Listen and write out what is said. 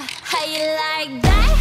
how you like that?